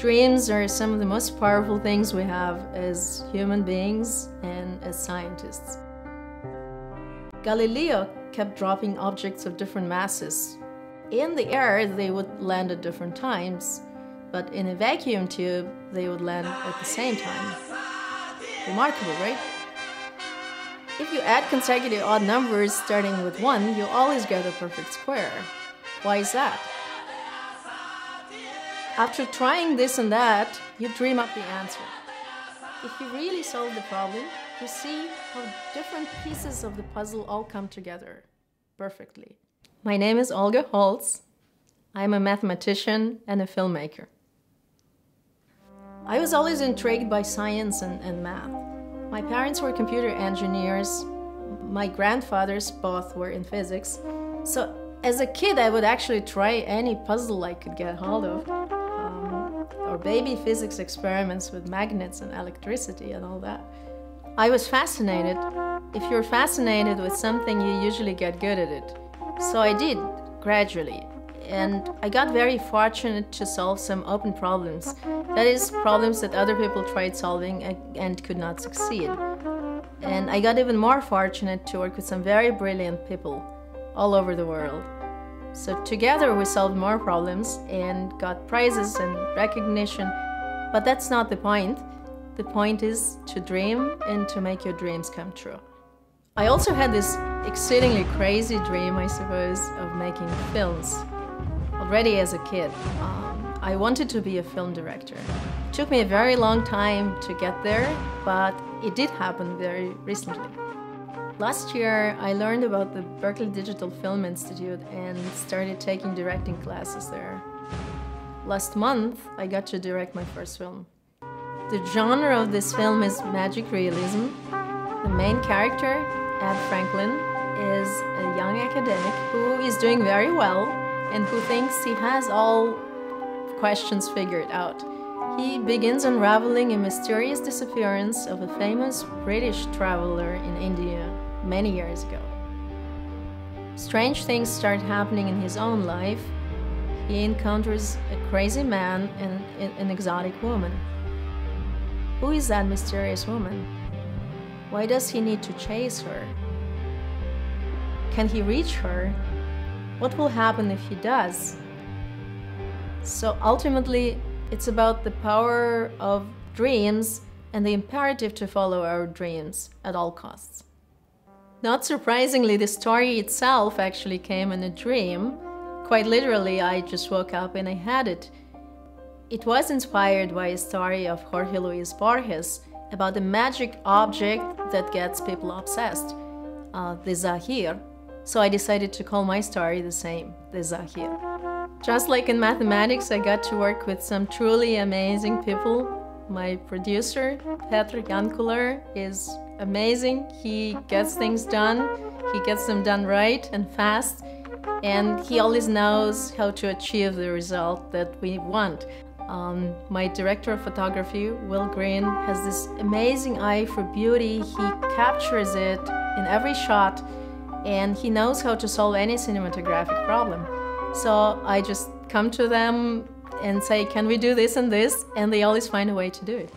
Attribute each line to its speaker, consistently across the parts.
Speaker 1: Dreams are some of the most powerful things we have as human beings and as scientists. Galileo kept dropping objects of different masses. In the air, they would land at different times, but in a vacuum tube, they would land at the same time. Remarkable, right? If you add consecutive odd numbers starting with 1, you always get a perfect square. Why is that? After trying this and that, you dream up the answer. If you really solve the problem, you see how different pieces of the puzzle all come together perfectly. My name is Olga Holtz. I'm a mathematician and a filmmaker. I was always intrigued by science and, and math. My parents were computer engineers. My grandfathers both were in physics. So as a kid, I would actually try any puzzle I could get hold of or baby physics experiments with magnets and electricity and all that. I was fascinated. If you're fascinated with something, you usually get good at it. So I did, gradually. And I got very fortunate to solve some open problems. That is, problems that other people tried solving and could not succeed. And I got even more fortunate to work with some very brilliant people all over the world. So together we solved more problems and got prizes and recognition. But that's not the point. The point is to dream and to make your dreams come true. I also had this exceedingly crazy dream, I suppose, of making films. Already as a kid, um, I wanted to be a film director. It took me a very long time to get there, but it did happen very recently. Last year, I learned about the Berkeley Digital Film Institute and started taking directing classes there. Last month, I got to direct my first film. The genre of this film is magic realism. The main character, Ed Franklin, is a young academic who is doing very well and who thinks he has all questions figured out. He begins unraveling a mysterious disappearance of a famous British traveler in India many years ago. Strange things start happening in his own life. He encounters a crazy man and an exotic woman. Who is that mysterious woman? Why does he need to chase her? Can he reach her? What will happen if he does? So ultimately, it's about the power of dreams and the imperative to follow our dreams at all costs. Not surprisingly, the story itself actually came in a dream. Quite literally, I just woke up and I had it. It was inspired by a story of Jorge Luis Borges about the magic object that gets people obsessed, uh, the Zahir. So I decided to call my story the same, the Zahir. Just like in mathematics, I got to work with some truly amazing people. My producer, Petr Jankular, is amazing. He gets things done, he gets them done right and fast, and he always knows how to achieve the result that we want. Um, my director of photography, Will Green, has this amazing eye for beauty. He captures it in every shot, and he knows how to solve any cinematographic problem. So I just come to them and say, Can we do this and this? And they always find a way to do it.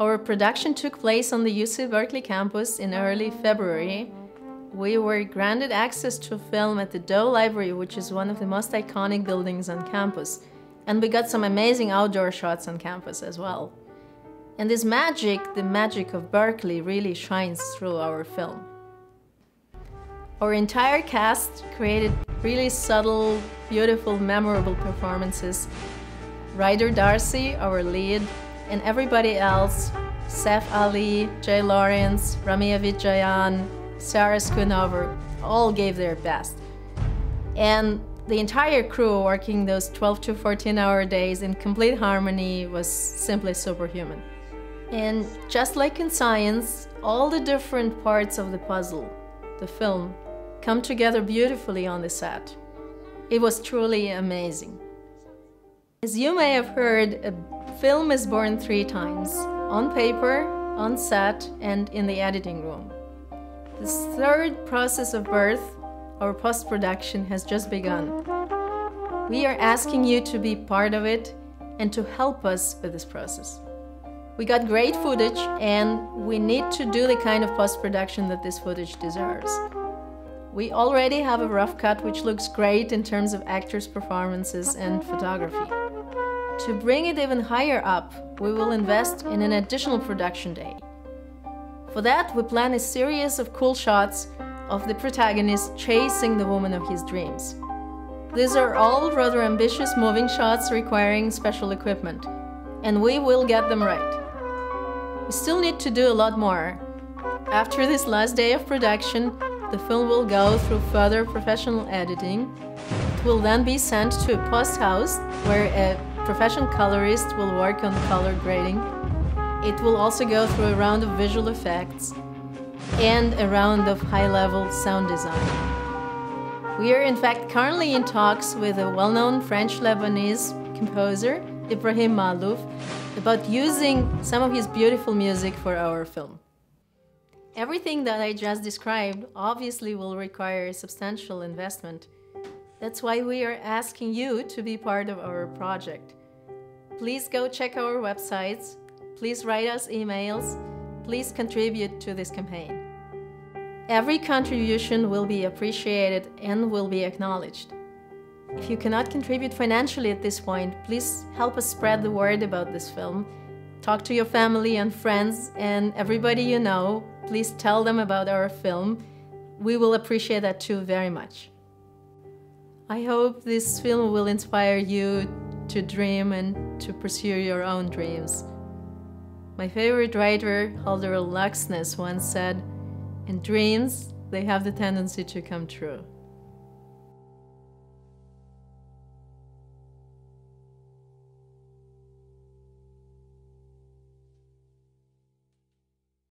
Speaker 1: Our production took place on the UC Berkeley campus in early February. We were granted access to film at the Doe Library, which is one of the most iconic buildings on campus. And we got some amazing outdoor shots on campus as well. And this magic, the magic of Berkeley, really shines through our film. Our entire cast created really subtle, beautiful, memorable performances. Ryder Darcy, our lead, and everybody else, Saif Ali, Jay Lawrence, Ramya Vijayan, Sarah Schoonover, all gave their best. And the entire crew working those 12 to 14 hour days in complete harmony was simply superhuman. And just like in science, all the different parts of the puzzle, the film, come together beautifully on the set. It was truly amazing. As you may have heard, a film is born three times on paper, on set, and in the editing room. This third process of birth, our post production, has just begun. We are asking you to be part of it and to help us with this process. We got great footage and we need to do the kind of post-production that this footage deserves. We already have a rough cut which looks great in terms of actors' performances and photography. To bring it even higher up, we will invest in an additional production day. For that, we plan a series of cool shots of the protagonist chasing the woman of his dreams. These are all rather ambitious moving shots requiring special equipment, and we will get them right. We still need to do a lot more. After this last day of production, the film will go through further professional editing. It will then be sent to a post house where a professional colorist will work on color grading. It will also go through a round of visual effects and a round of high-level sound design. We are in fact currently in talks with a well-known French-Lebanese composer, Ibrahim Maalouf, about using some of his beautiful music for our film. Everything that I just described obviously will require substantial investment. That's why we are asking you to be part of our project. Please go check our websites, please write us emails, please contribute to this campaign. Every contribution will be appreciated and will be acknowledged. If you cannot contribute financially at this point, please help us spread the word about this film. Talk to your family and friends and everybody you know. Please tell them about our film. We will appreciate that too very much. I hope this film will inspire you to dream and to pursue your own dreams. My favorite writer, Halldor Laxness, once said, In dreams, they have the tendency to come true.